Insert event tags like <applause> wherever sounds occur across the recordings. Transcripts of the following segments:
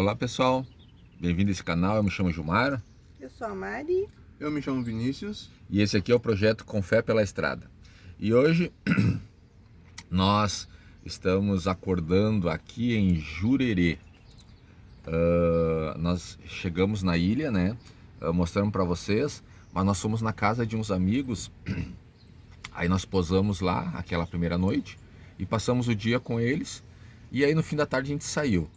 Olá pessoal, bem-vindo a esse canal, eu me chamo Gilmar. Eu sou a Mari. Eu me chamo Vinícius. E esse aqui é o projeto Com Fé pela Estrada. E hoje <clears throat> nós estamos acordando aqui em Jurerê. Uh, nós chegamos na ilha, né? Uh, mostramos para vocês, mas nós fomos na casa de uns amigos. <clears throat> Aí nós posamos lá aquela primeira noite e passamos o dia com eles. E aí no fim da tarde a gente saiu.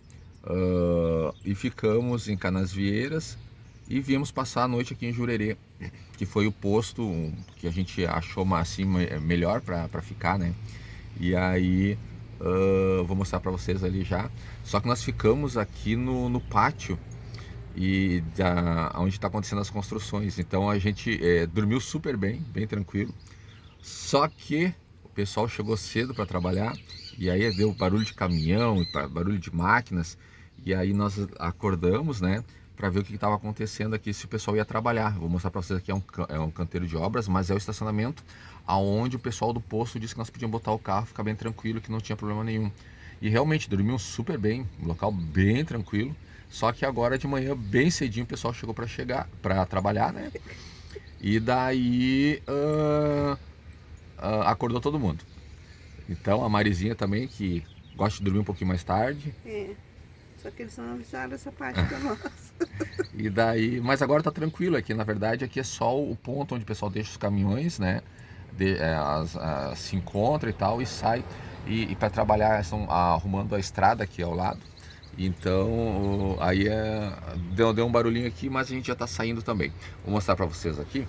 Uh, e ficamos em Canasvieiras e viemos passar a noite aqui em Jurerê, que foi o posto que a gente achou assim, melhor para ficar, né? E aí, uh, vou mostrar para vocês ali já. Só que nós ficamos aqui no, no pátio e da, onde está acontecendo as construções. Então a gente é, dormiu super bem, bem tranquilo. Só que o pessoal chegou cedo para trabalhar e aí deu barulho de caminhão e barulho de máquinas. E aí nós acordamos, né? Para ver o que estava acontecendo aqui, se o pessoal ia trabalhar. Vou mostrar para vocês aqui, é um, é um canteiro de obras, mas é o estacionamento aonde o pessoal do posto disse que nós podíamos botar o carro, ficar bem tranquilo, que não tinha problema nenhum. E realmente dormiu super bem, um local bem tranquilo. Só que agora de manhã, bem cedinho, o pessoal chegou para chegar, para trabalhar, né? E daí uh, uh, acordou todo mundo. Então a Marizinha também, que gosta de dormir um pouquinho mais tarde. É. Só que eles não avisaram essa parte pra nós. <laughs> e daí, mas agora tá tranquilo aqui, na verdade aqui é só o ponto onde o pessoal deixa os caminhões, né? De, é, as, as, se encontra e tal e sai e, e para trabalhar estão arrumando a estrada aqui ao lado. Então aí é, deu, deu um barulhinho aqui, mas a gente já está saindo também. Vou mostrar para vocês aqui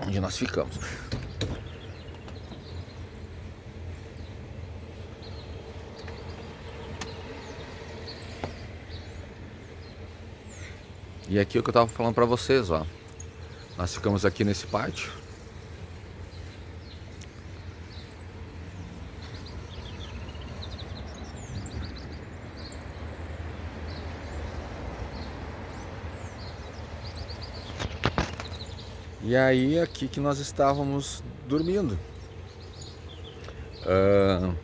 onde nós ficamos. E aqui é o que eu estava falando para vocês, ó. Nós ficamos aqui nesse pátio. E aí aqui que nós estávamos dormindo. Uh,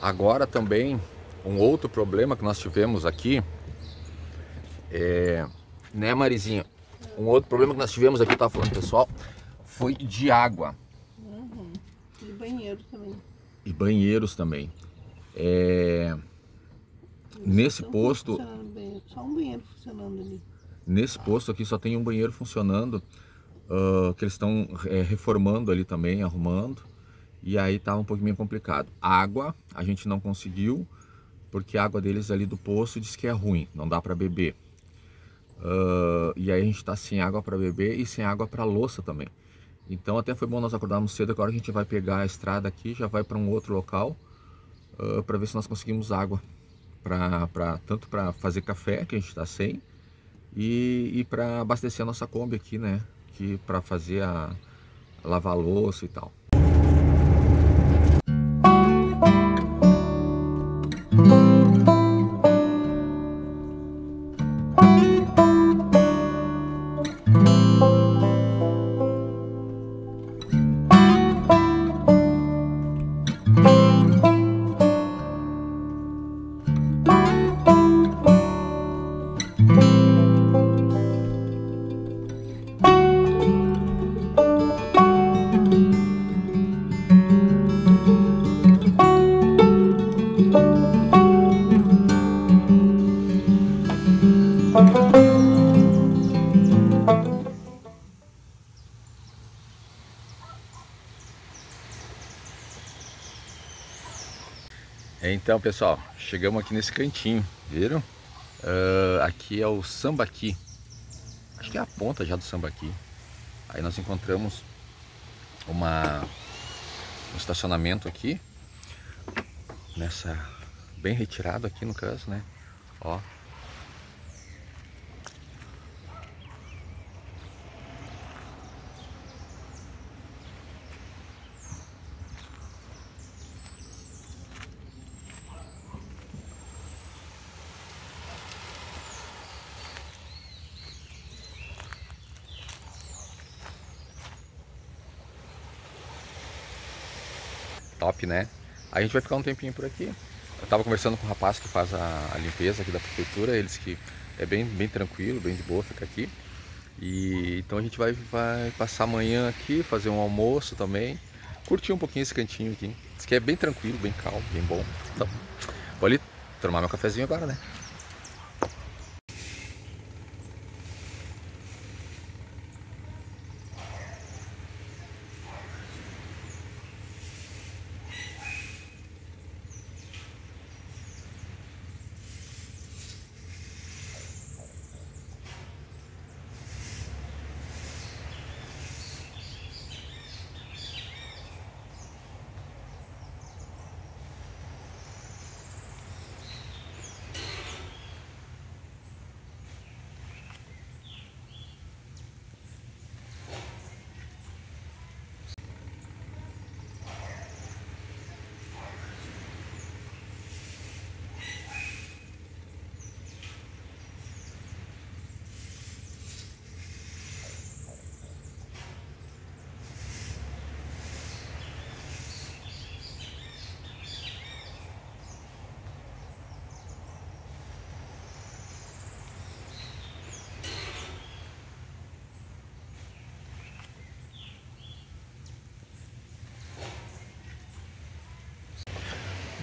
agora também um outro problema que nós tivemos aqui é, né, Marizinha? Um outro problema que nós tivemos aqui, tá falando, pessoal, foi de água. Uhum. E banheiro também. E banheiros também. É, nesse posto. Só um banheiro funcionando ali. Nesse posto aqui só tem um banheiro funcionando. Uh, que eles estão é, reformando ali também, arrumando. E aí tá um pouquinho complicado. Água, a gente não conseguiu, porque a água deles ali do poço diz que é ruim, não dá para beber. Uh, e aí a gente está sem água para beber e sem água para louça também. Então até foi bom nós acordarmos cedo, agora a gente vai pegar a estrada aqui, já vai para um outro local uh, ah, para ver se nós conseguimos água para pra, tanto para fazer café que a gente está sem e, e para abastecer a nossa Kombi aqui, né? Que para fazer a, a lavar a louça e tal. Então, pessoal, chegamos aqui nesse cantinho, viram? Uh, aqui é o Sambaqui. Acho que é a ponta já do Sambaqui. Aí nós encontramos uma, um estacionamento aqui. Nessa... Bem retirado aqui no caso, né? Ó, top, né? A gente vai ficar um tempinho por aqui. Eu tava conversando com o rapaz que faz a, a limpeza aqui da prefeitura, eles que é bem, bem tranquilo, bem de boa fica aqui. E então a gente vai, vai passar amanhã aqui, fazer um almoço também, curtir um pouquinho esse cantinho aqui. Isso aqui é bem tranquilo, bem calmo, bem bom. Então, vou ali tomar meu cafezinho agora, né?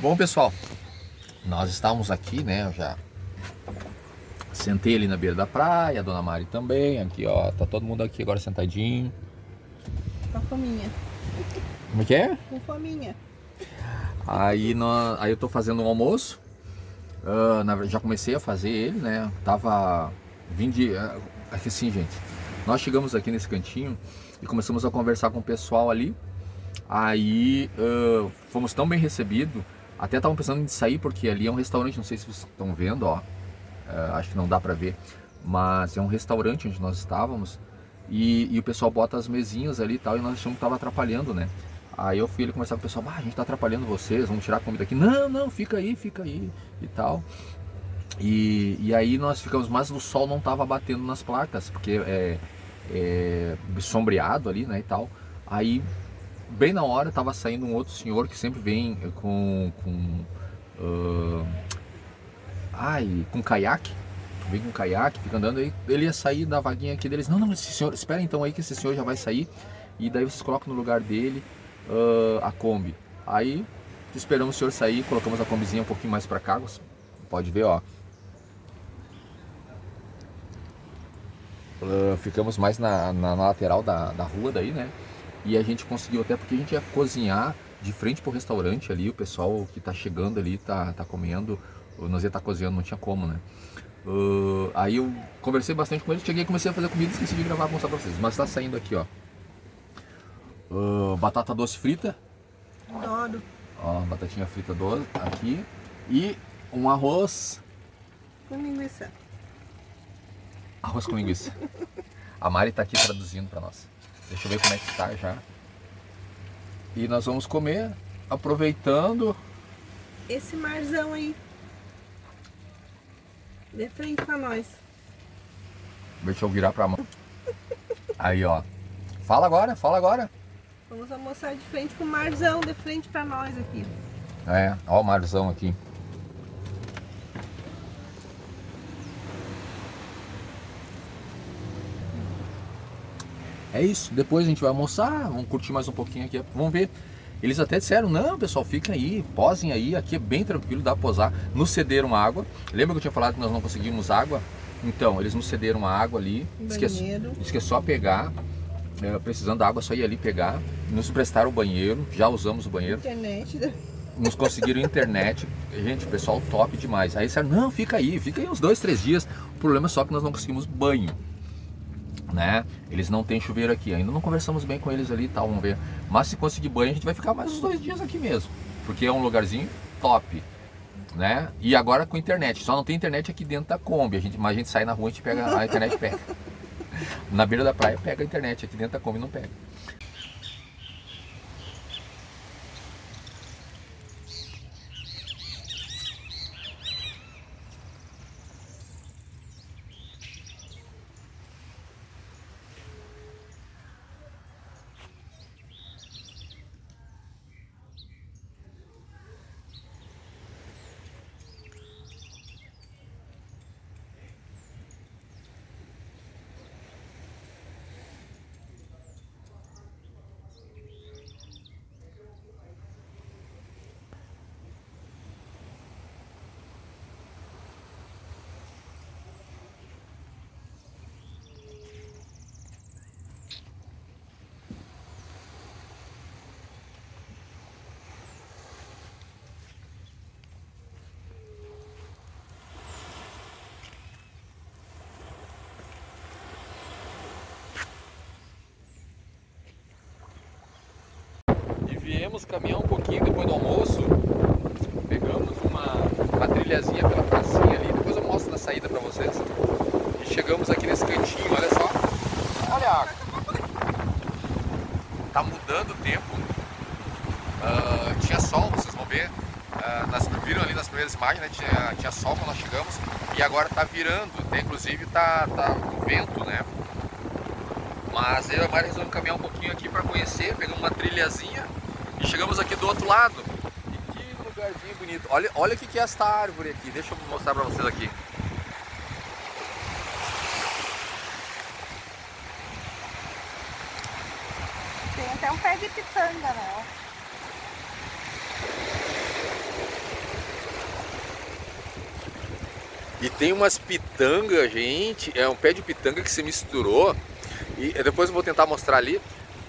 Bom, pessoal, nós estávamos aqui, né? Eu já sentei ali na beira da praia, a dona Mari também. Aqui, ó, tá todo mundo aqui agora sentadinho. Com fominha. Como é que é? Com fominha. Aí, nós, aí eu tô fazendo um almoço. Uh, na, já comecei a fazer ele, né? Tava vindo de. Uh, assim, gente. Nós chegamos aqui nesse cantinho e começamos a conversar com o pessoal ali. Aí uh, fomos tão bem recebidos até estavam pensando em sair porque ali é um restaurante, não sei se vocês estão vendo, ó. É, acho que não dá para ver, mas é um restaurante onde nós estávamos e, e, o pessoal bota as mesinhas ali e tal e nós achamos que estava atrapalhando, né? Aí eu fui ele conversar com o pessoal, ah, a gente está atrapalhando vocês, vamos tirar a comida aqui. Não, não, fica aí, fica aí e tal. E, e aí nós ficamos, mas o sol não estava batendo nas placas, porque é, é sombreado ali, né, e tal. Aí bem na hora estava saindo um outro senhor que sempre vem com com uh, ai com caiaque. Vem com caiaque fica andando aí ele ia sair da vaguinha aqui deles. Não não esse senhor espera então aí que esse senhor já vai sair. E daí vocês colocam no lugar dele uh, a kombi. Aí esperamos o senhor sair colocamos a kombizinha um pouquinho mais para cá pode ver ó. Uh, ficamos mais na, na, na lateral da, da rua daí, né? E a gente conseguiu até porque a gente ia cozinhar de frente pro restaurante ali, o pessoal que tá chegando ali tá, tá comendo, nós ia estar tá cozinhando, não tinha como, né? Uh, aí eu conversei bastante com eles, cheguei e comecei a fazer comida e esqueci de gravar e mostrar pra vocês. Mas tá saindo aqui, ó. Uh, batata doce frita. Adoro. Ó, batatinha frita doce aqui. E um arroz. Com linguiça. Arroz com linguiça. A Mari tá aqui traduzindo pra nós. Deixa eu ver como é que tá já. E nós vamos comer, aproveitando. Esse marzão aí. De frente pra nós. Deixa eu virar pra mão. Aí, ó. Fala agora, fala agora. Vamos almoçar de frente com o marzão, de frente pra nós aqui. É, ó o marzão aqui. É isso. Depois a gente vai almoçar, vamos curtir mais um pouquinho aqui. Vamos ver. Eles até disseram, não pessoal, fica aí, posem aí, aqui é bem tranquilo, dá pra posar. Nos cederam água. Lembra que eu tinha falado que nós não conseguimos água? Então, eles nos cederam água ali. Diz que, é, diz que é só pegar. É, precisando da água, só ir ali pegar. Nos prestaram o banheiro, já usamos o banheiro. Internet. Né? Nos conseguiram internet. Gente, pessoal top demais. Aí disseram, não, fica aí, fica aí uns dois, três dias. O problema é só que nós não conseguimos banho né? Eles não têm chuveiro aqui, ainda não conversamos bem com eles ali e tal, vamos ver. Mas se conseguir banho, a gente vai ficar mais uns dois dias aqui mesmo, porque é um lugarzinho top, né? E agora com internet, só não tem internet aqui dentro da Kombi, a gente, mas a gente sai na rua, a gente pega a <laughs> internet pega. Na beira da praia pega a internet, aqui dentro da Kombi não pega. Viemos caminhar um pouquinho depois do almoço. Pegamos uma, uma trilhazinha pela pracinha ali. Depois eu mostro na saída para vocês. E chegamos aqui nesse cantinho, olha só. Olha a água. Tá mudando o tempo. Uh, tinha sol, vocês vão ver. Uh, nas, viram ali nas primeiras imagens, né? tinha, tinha sol quando nós chegamos. E agora tá virando. Tem, inclusive tá, tá vento, né? Mas eu e a Mari resolvemos caminhar um pouquinho aqui para conhecer, pegamos uma trilhazinha chegamos aqui do outro lado. E que lugarzinho bonito. Olha, olha o que é esta árvore aqui, deixa eu mostrar para vocês aqui. Tem até um pé de pitanga, né? E tem umas pitangas, gente, é um pé de pitanga que se misturou e depois eu vou tentar mostrar ali.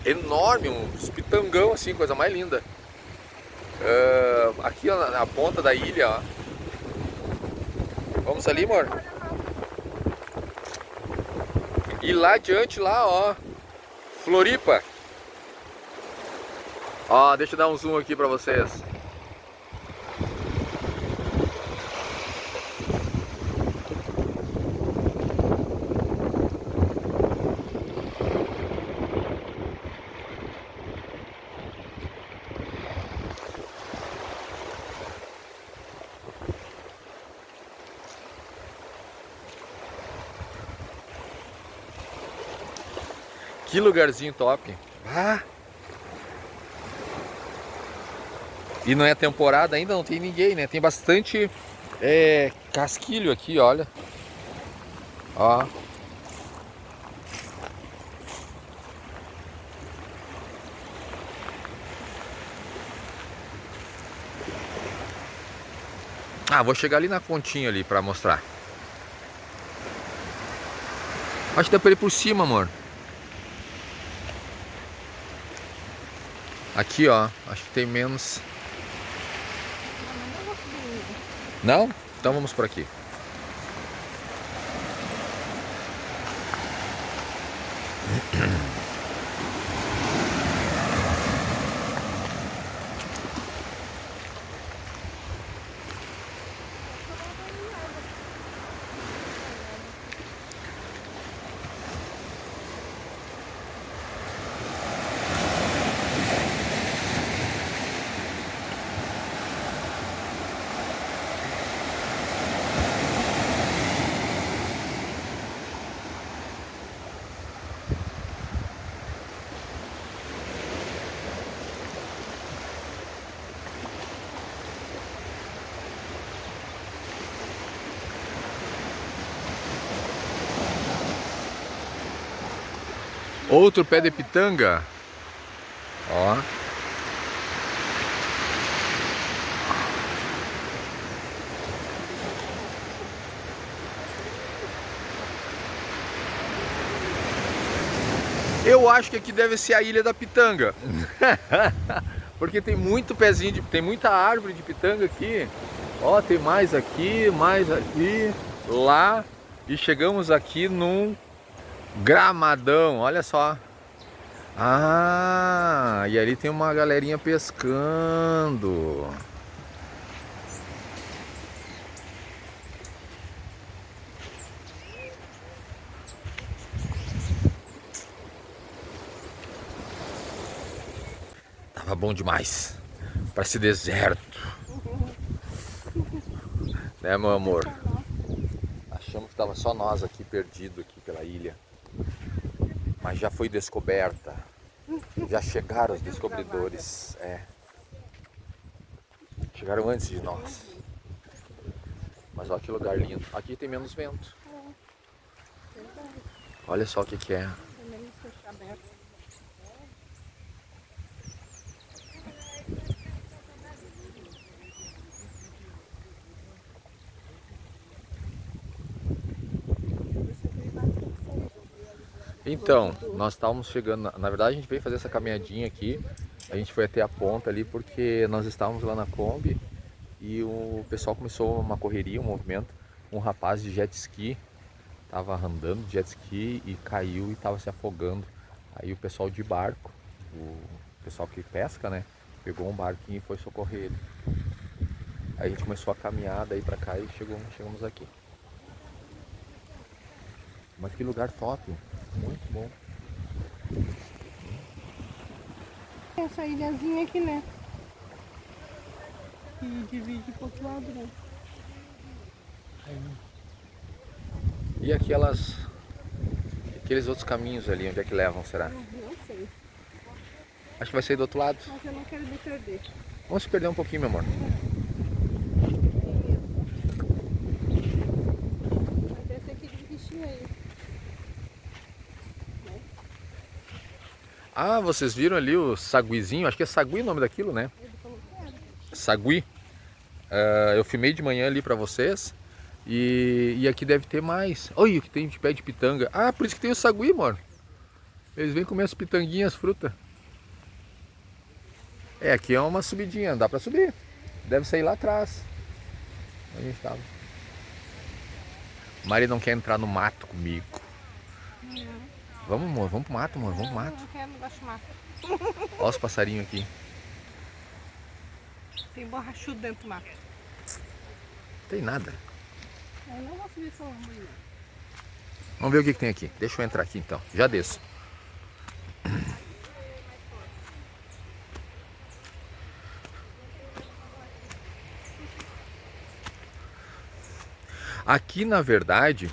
Enorme, uns pitangão assim, coisa mais linda. Uh, aqui ó, na ponta da ilha, ó. Vamos ali, amor? E lá adiante, lá, ó. Floripa. Ó, deixa eu dar um zoom aqui pra vocês. Que lugarzinho top. Ah. E não é temporada ainda, não tem ninguém, né? Tem bastante é, casquilho aqui, olha. Ó. Ah, vou chegar ali na pontinha ali pra mostrar. Acho que dá pra ir por cima, amor. Aqui, ó, acho que tem menos. Não? Então vamos por aqui. Outro pé de pitanga. Ó. Eu acho que aqui deve ser a ilha da pitanga. <laughs> Porque tem muito pezinho de, tem muita árvore de pitanga aqui. Ó, tem mais aqui, mais aqui, lá e chegamos aqui num Gramadão, olha só. Ah, e ali tem uma galerinha pescando. Tava bom demais. Parece deserto. Né, meu amor? Achamos que tava só nós aqui perdido aqui pela ilha mas já foi descoberta. Já chegaram os descobridores. É. Chegaram antes de nós. Mas olha que lugar lindo. Aqui tem menos vento. Olha só o que, que é. Então, nós estávamos chegando, na verdade a gente veio fazer essa caminhadinha aqui, a gente foi até a ponta ali porque nós estávamos lá na Kombi e o pessoal começou uma correria, um movimento, um rapaz de jet ski estava andando de jet ski e caiu e estava se afogando. Aí o pessoal de barco, o pessoal que pesca, né, Pegou um barquinho e foi socorrer ele. Aí a gente começou a caminhar daí pra cá e chegou, chegamos aqui. Mas que lugar top, muito bom. Essa ilhazinha aqui, né? Que divide pro outro lado, né? E aquelas. Aqueles outros caminhos ali, onde é que levam, será? Não sei, Acho que vai sair do outro lado. mas eu não quero me perder. Vamos se perder um pouquinho, meu amor. Mas esse aqui de bichinho aí. Ah, vocês viram ali o saguizinho? Acho que é sagui o nome daquilo, né? Sagui. Ah, eu filmei de manhã ali pra vocês. E, e aqui deve ter mais. Olha o que tem de pé de pitanga. Ah, por isso que tem o sagui, mano. Eles vêm comer as pitanguinhas, fruta. É, aqui é uma subidinha, dá pra subir. Deve sair lá atrás. Onde a gente tava. Mari não quer entrar no mato comigo. Vamos, amor, vamos pro mato, amor, vamos pro mato. Não quero, não gosto de mato. Olha os passarinhos aqui. Tem borrachudo dentro do mato. Tem nada. Eu não vou subir essa lama aí. Vamos ver o que, que tem aqui. Deixa eu entrar aqui então. Já desço. Aqui, na verdade,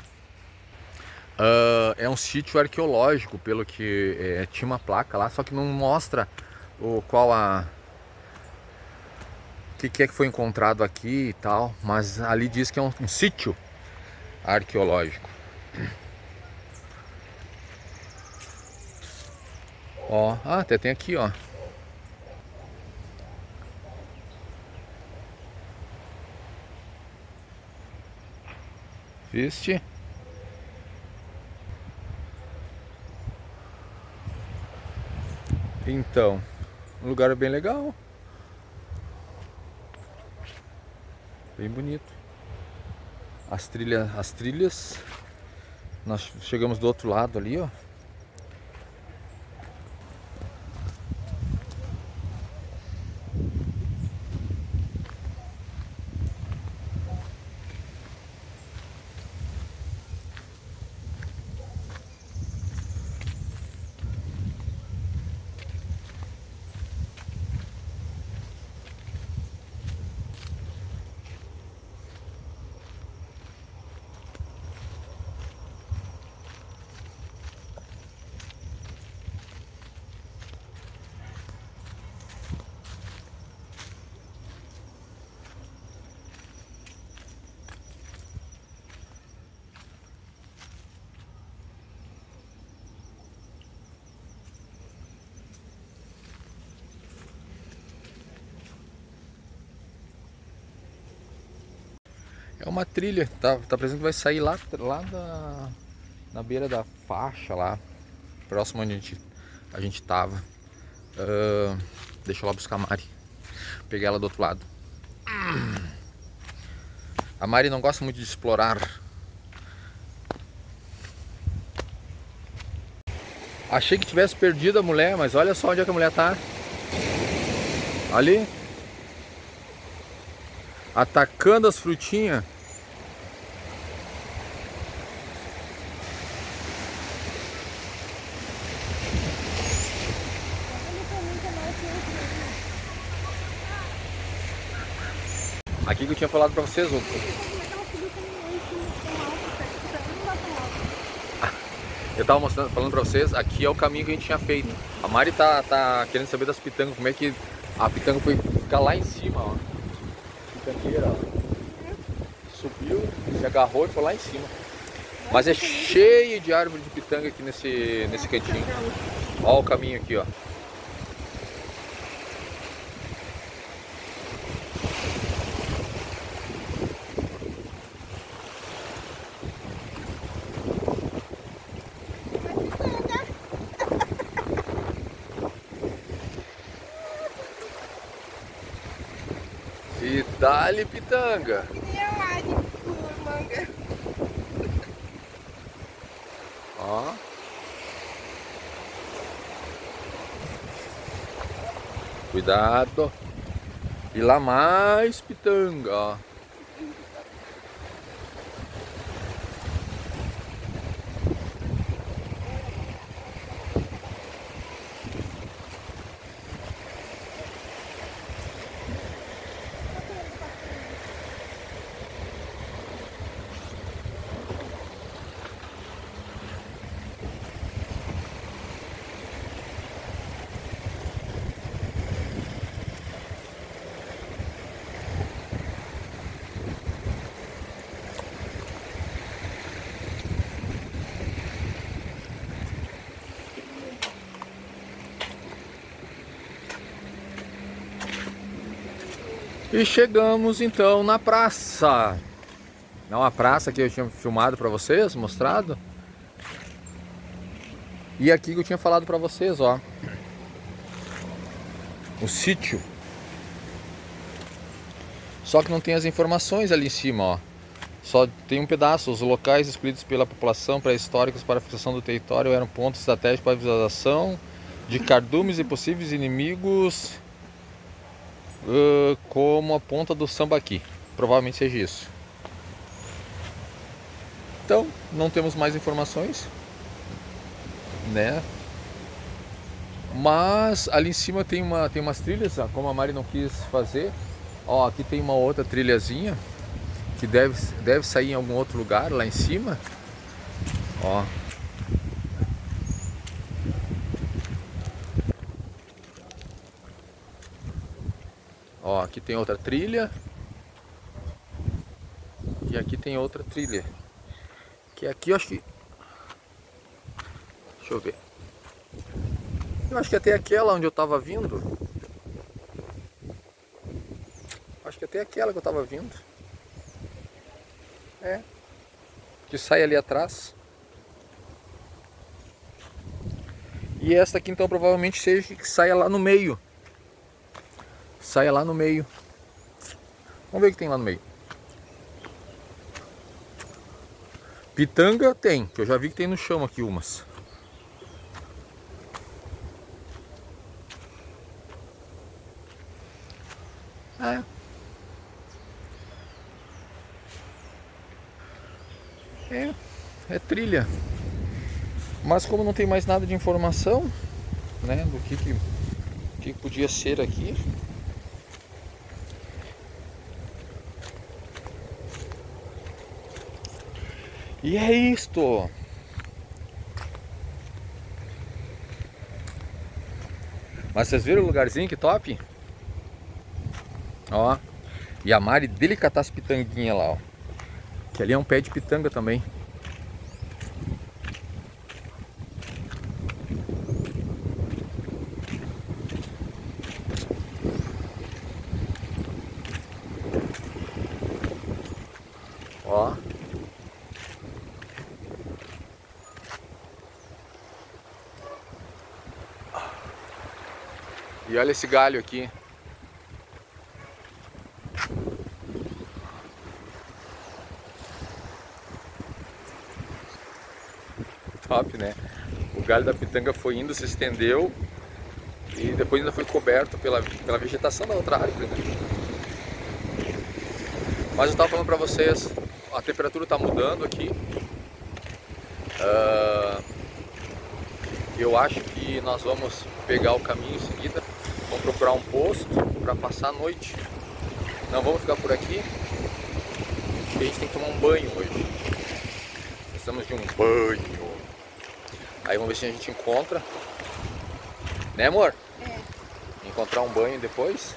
ah, é um sítio arqueológico, pelo que eh, tinha uma placa lá, só que não mostra o qual a o que, que é que foi encontrado aqui e tal, mas ali diz que é um, um sítio arqueológico. Ó, ah, até tem aqui, ó. Viste? Então, um lugar bem legal. Bem bonito. As trilhas, as trilhas. Nós chegamos do outro lado ali, ó. É uma trilha, tá, tá parecendo que vai sair lá, lá da, na beira da faixa lá, próximo onde a gente, a gente tava. Ah, deixa eu lá buscar a Mari, pegar ela do outro lado. A Mari não gosta muito de explorar. Achei que tivesse perdido a mulher, mas olha só onde é que a mulher tá. Ali. Atacando as frutinhas. Aqui que eu tinha falado pra vocês, <laughs> eu tava mostrando, falando pra vocês, aqui é o caminho que a gente tinha feito. A Mari tá, tá querendo saber das pitangas, como é que a pitanga foi ficar lá em cima, ó. Pitangueira, ó. Subiu, se agarrou e foi lá em cima. Mas é cheio de árvore de pitanga aqui nesse, nesse cantinho. Ó o caminho aqui, ó. E dá-lhe pitanga. Manga. Ó. Cuidado. E lá mais pitanga, ó. Chegamos então na praça. Não a praça que eu tinha filmado para vocês, mostrado. E aqui que eu tinha falado para vocês, ó. O sítio. Só que não tem as informações ali em cima, ó. Só tem um pedaço. Os locais escolhidos pela população pré-históricos para a fixação do território eram pontos estratégicos para a visualização de cardumes e possíveis inimigos uh, como a ponta do sambaqui. Provavelmente seja isso. Então, não temos mais informações, né? Mas ali em cima tem, uma, tem umas trilhas, como a Mari não quis fazer. Ó, aqui tem uma outra trilhazinha que deve, deve sair em algum outro lugar lá em cima. Ó, Ó, aqui tem outra trilha. E aqui tem outra trilha. Que aqui eu acho que... Deixa eu ver. Eu acho que até aquela onde eu tava vindo. Acho que até aquela que eu tava vindo. É. Que sai ali atrás. E esta aqui então provavelmente seja que saia lá no meio saia lá no meio. Vamos ver o que tem lá no meio. Pitanga tem, que eu já vi que tem no chão aqui umas. É. É, é trilha. Mas como não tem mais nada de informação, né, do que que, que podia ser aqui, E é isto. Mas vocês viram o lugarzinho que top? Ó. E a Mari delicatas pitanguinha lá, ó. Que ali é um pé de pitanga também. Olha esse galho aqui. Top, né? O galho da pitanga foi indo, se estendeu e depois ainda foi coberto pela, pela vegetação da outra árvore. Né? Mas eu estava falando para vocês, a temperatura está mudando aqui. Uh, eu acho que nós vamos pegar o caminho em seguida Vamos procurar um posto para passar a noite. Não vamos ficar por aqui, porque a gente tem que tomar um banho hoje. Precisamos de um banho. Aí vamos ver se a gente encontra. Né amor? É. Encontrar um banho depois.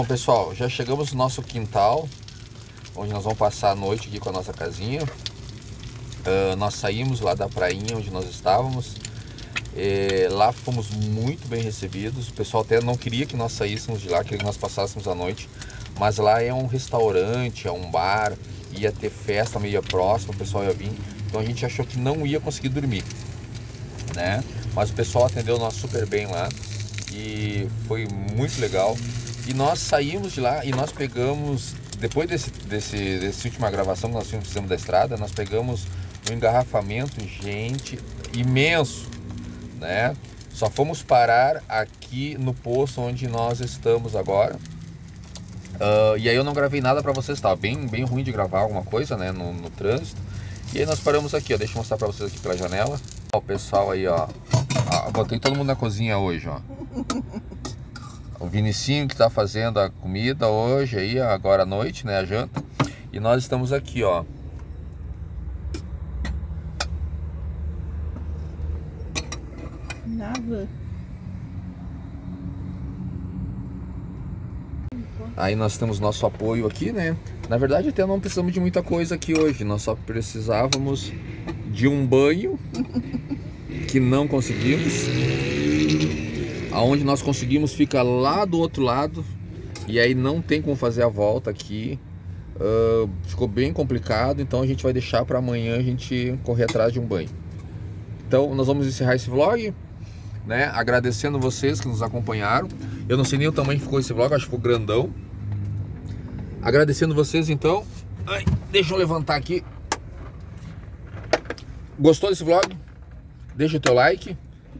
Bom, pessoal, já chegamos no nosso quintal, onde nós vamos passar a noite aqui com a nossa casinha. Uh, nós saímos lá da prainha onde nós estávamos. E lá fomos muito bem recebidos. O pessoal até não queria que nós saíssemos de lá, queria que nós passássemos a noite. Mas lá é um restaurante, é um bar, ia ter festa meio próxima, o pessoal ia vir. Então a gente achou que não ia conseguir dormir, né? Mas o pessoal atendeu nós super bem lá e foi muito legal. E nós saímos de lá e nós pegamos, depois desse, desse, desse última gravação que nós fizemos da estrada, nós pegamos um engarrafamento, gente, imenso, né? Só fomos parar aqui no posto onde nós estamos agora. Uh, e aí eu não gravei nada para vocês, estava bem, bem ruim de gravar alguma coisa, né, no, no trânsito. E aí nós paramos aqui, ó, deixa eu mostrar para vocês aqui pela janela. Ó, o pessoal aí, ó, ó, botei todo mundo na cozinha hoje, ó. O Vinicinho que está fazendo a comida hoje aí, agora à noite, né, a janta. E nós estamos aqui, ó, Nava. Aí nós temos nosso apoio aqui, né? Na verdade até não precisamos de muita coisa aqui hoje, nós só precisávamos de um banho que não conseguimos. Aonde nós conseguimos fica lá do outro lado e aí não tem como fazer a volta aqui. Uh, ficou bem complicado, então a gente vai deixar para amanhã a gente correr atrás de um banho. Então nós vamos encerrar esse vlog né? Agradecendo vocês que nos acompanharam. Eu não sei nem o tamanho que ficou esse vlog, acho que ficou grandão. Agradecendo vocês então. Ai, deixa eu levantar aqui. Gostou desse vlog? Deixa o teu like.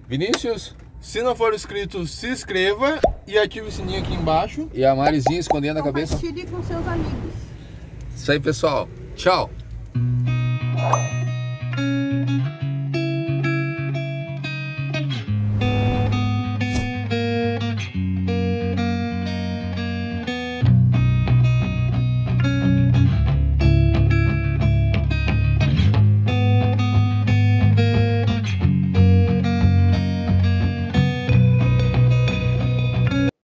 Vinícius? Se não for inscrito, se inscreva e ative o sininho aqui embaixo. E a Marizinha escondendo a cabeça. Compartilhe com seus amigos. Isso aí, pessoal. Tchau.